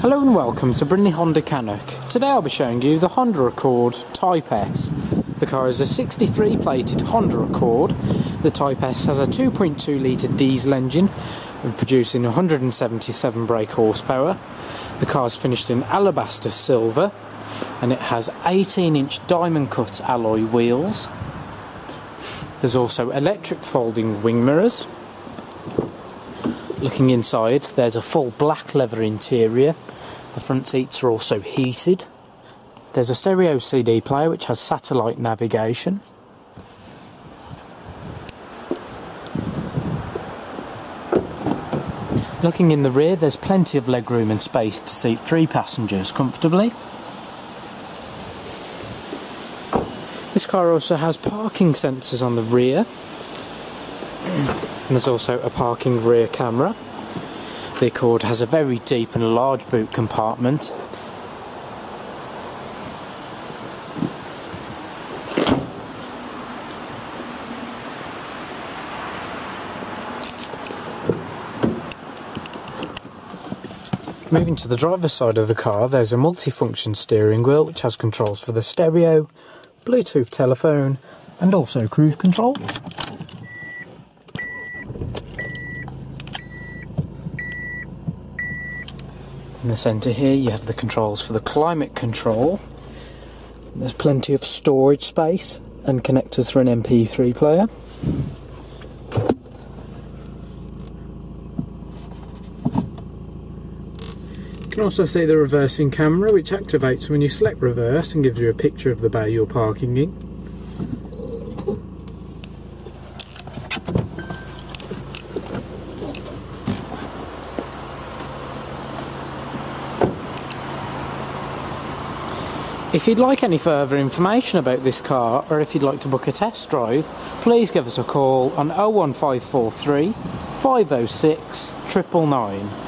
Hello and welcome to Brindley Honda Cannock. Today I'll be showing you the Honda Accord Type S. The car is a 63 plated Honda Accord. The Type S has a 2.2 litre diesel engine producing 177 brake horsepower. The car is finished in alabaster silver and it has 18 inch diamond cut alloy wheels. There's also electric folding wing mirrors Looking inside, there's a full black leather interior. The front seats are also heated. There's a stereo CD player which has satellite navigation. Looking in the rear, there's plenty of legroom and space to seat three passengers comfortably. This car also has parking sensors on the rear and there's also a parking rear camera. The Accord has a very deep and large boot compartment. Moving to the driver's side of the car, there's a multifunction steering wheel which has controls for the stereo, Bluetooth telephone, and also cruise control. In the centre here you have the controls for the climate control. There's plenty of storage space and connectors for an MP3 player. You can also see the reversing camera which activates when you select reverse and gives you a picture of the bay you're parking in. If you'd like any further information about this car or if you'd like to book a test drive, please give us a call on 01543 506 999.